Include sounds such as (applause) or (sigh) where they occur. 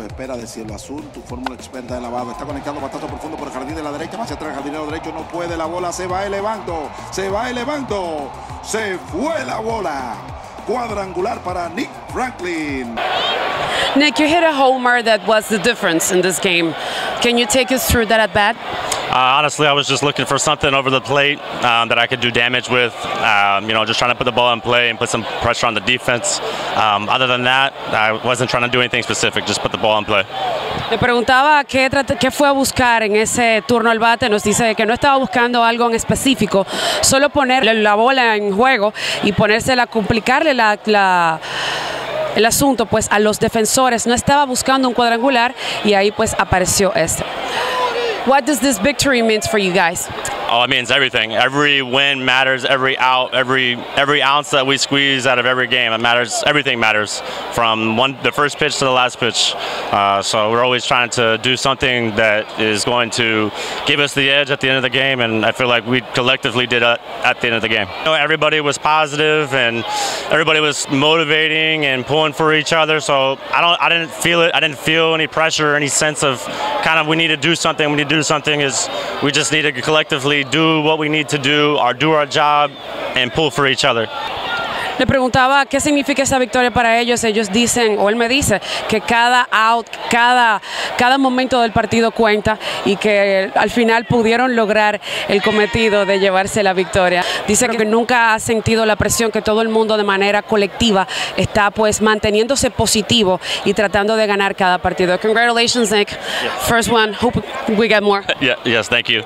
espera de Cielo Azul, tu fórmula experta de lavado. Está conectando bastante profundo por el jardín de la derecha, más atrás el jardinero derecho no puede, la bola se va elevando, se va elevando, se fue la bola. Cuadrangular para Nick Franklin. Nick, you hit a homer that was the difference in this game. Can you take us through that at bat? Uh, honestly, I was just looking for something over the plate um, that I could do damage with. Um, you know, just trying to put the ball in play and put some pressure on the defense. Um, other than that, I wasn't trying to do anything specific. Just put the ball in play. Le preguntaba qué, qué fue a buscar en ese turno al bate. Nos dice que no estaba buscando algo en específico, solo poner la bola en juego y ponérsela, complicarle la, la el asunto pues a los defensores. No estaba buscando un cuadrangular y ahí pues apareció este. What does this victory mean for you guys? Oh, it means everything. Every win matters. Every out, every every ounce that we squeeze out of every game, it matters. Everything matters from one the first pitch to the last pitch. Uh, so we're always trying to do something that is going to give us the edge at the end of the game, and I feel like we collectively did at, at the end of the game. You know, everybody was positive and everybody was motivating and pulling for each other. So I don't, I didn't feel it. I didn't feel any pressure, or any sense of kind of we need to do something. We need to do something. Is we just need to collectively do what we need to do, or do our job, and pull for each other. Le preguntaba qué significa esa victoria para ellos. Ellos dicen, o él me dice, que cada out, cada, cada momento del partido cuenta y que al final pudieron lograr el cometido de llevarse la victoria. Dice que nunca ha sentido la presión, que todo el mundo de manera colectiva está pues manteniéndose positivo y tratando de ganar cada partido. Congratulations, Nick. First one. Hope we get more. (laughs) Yeah, yes, thank you.